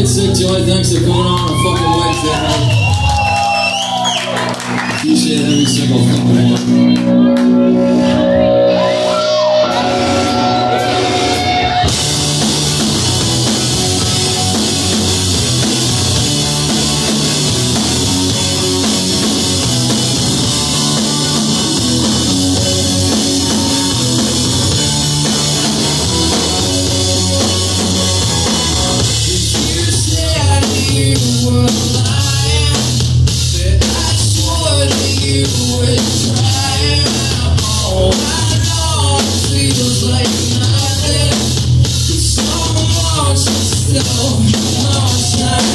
fucking Sick Joy. Thanks for coming on a fucking Wednesday night. Appreciate every single fucking slow motion.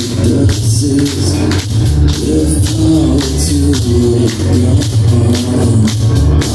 dances with to your heart.